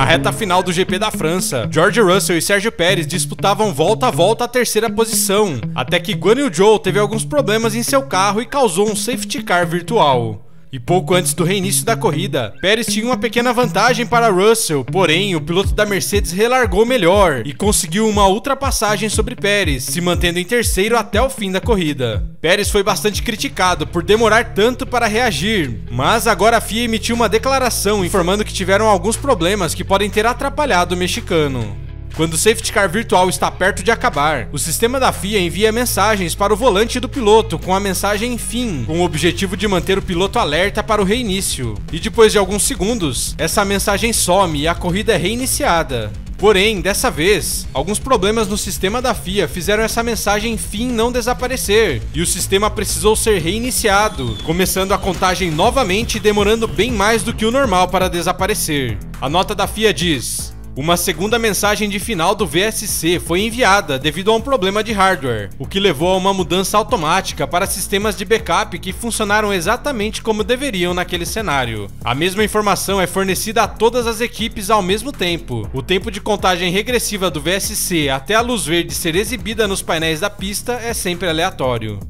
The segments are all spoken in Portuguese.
Na reta final do GP da França, George Russell e Sérgio Pérez disputavam volta a volta a terceira posição, até que Guan Yu Zhou teve alguns problemas em seu carro e causou um safety car virtual. E pouco antes do reinício da corrida, Pérez tinha uma pequena vantagem para Russell, porém o piloto da Mercedes relargou melhor e conseguiu uma ultrapassagem sobre Pérez, se mantendo em terceiro até o fim da corrida. Pérez foi bastante criticado por demorar tanto para reagir, mas agora a FIA emitiu uma declaração informando que tiveram alguns problemas que podem ter atrapalhado o mexicano. Quando o safety car virtual está perto de acabar, o sistema da FIA envia mensagens para o volante do piloto com a mensagem fim, com o objetivo de manter o piloto alerta para o reinício. E depois de alguns segundos, essa mensagem some e a corrida é reiniciada. Porém, dessa vez, alguns problemas no sistema da FIA fizeram essa mensagem fim não desaparecer, e o sistema precisou ser reiniciado, começando a contagem novamente e demorando bem mais do que o normal para desaparecer. A nota da FIA diz: uma segunda mensagem de final do VSC foi enviada devido a um problema de hardware, o que levou a uma mudança automática para sistemas de backup que funcionaram exatamente como deveriam naquele cenário. A mesma informação é fornecida a todas as equipes ao mesmo tempo. O tempo de contagem regressiva do VSC até a luz verde ser exibida nos painéis da pista é sempre aleatório.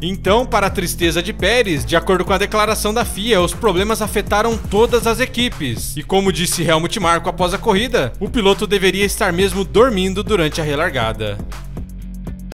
Então, para a tristeza de Pérez, de acordo com a declaração da FIA, os problemas afetaram todas as equipes. E como disse Helmut Marko após a corrida, o piloto deveria estar mesmo dormindo durante a relargada.